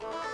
Bye.